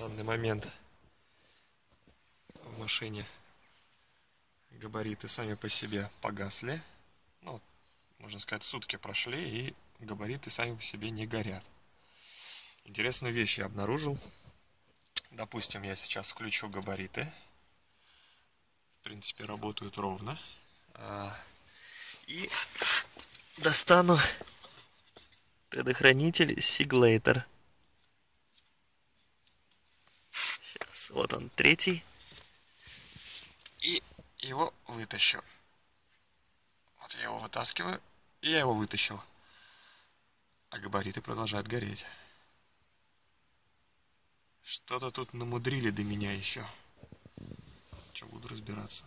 данный момент в машине габариты сами по себе погасли. Ну, можно сказать, сутки прошли, и габариты сами по себе не горят. Интересную вещь я обнаружил. Допустим, я сейчас включу габариты. В принципе, работают ровно. А, и достану предохранитель Сиглейтер. Сейчас, вот он, третий. И его вытащу. Вот я его вытаскиваю, и я его вытащил. А габариты продолжают гореть. Что-то тут намудрили до меня еще. Что буду разбираться.